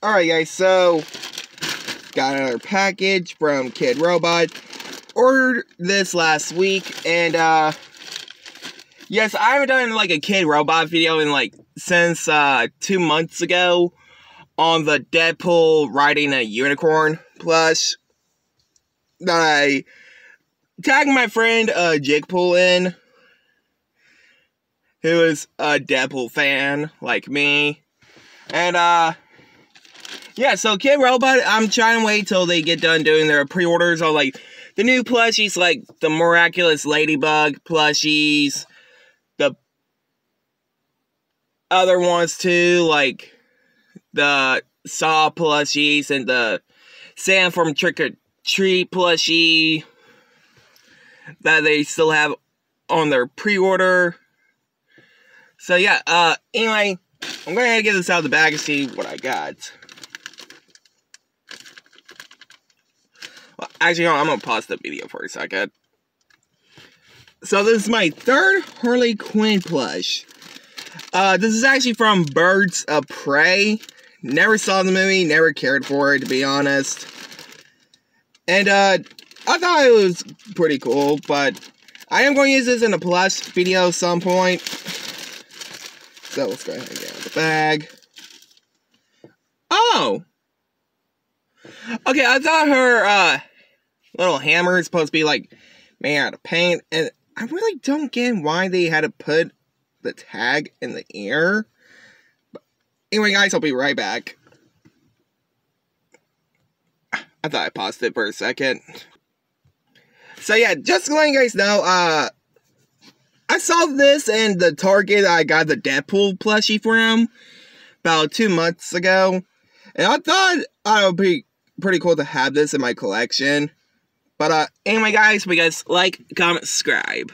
Alright guys, so got another package from Kidrobot. Ordered this last week and uh yes, I haven't done like a Kidrobot video in like since uh two months ago on the Deadpool riding a unicorn plush that I tagged my friend uh Jigpool in who is a Deadpool fan like me. And uh yeah, so Kidrobot, I'm trying to wait till they get done doing their pre-orders on like the new plushies, like the miraculous ladybug plushies, the other ones too, like the Saw plushies and the Sam from Trick or Treat plushie that they still have on their pre-order. So yeah, uh, anyway, I'm going to get this out of the bag and see what I got. Actually, no, I'm gonna pause the video for a second. So this is my third Harley Quinn plush. Uh, this is actually from Birds of Prey. Never saw the movie, never cared for it, to be honest. And, uh, I thought it was pretty cool, but I am going to use this in a plush video some point. So let's go ahead and get out of the bag. Oh! Okay, I thought her, uh, little hammer is supposed to be like made out of paint, and I really don't get why they had to put the tag in the ear. But anyway, guys, I'll be right back. I thought I paused it for a second. So yeah, just to let you guys know, uh, I saw this in the Target I got the Deadpool plushie from about two months ago, and I thought I would be pretty cool to have this in my collection. But uh, anyway, guys, we guys like, comment, subscribe.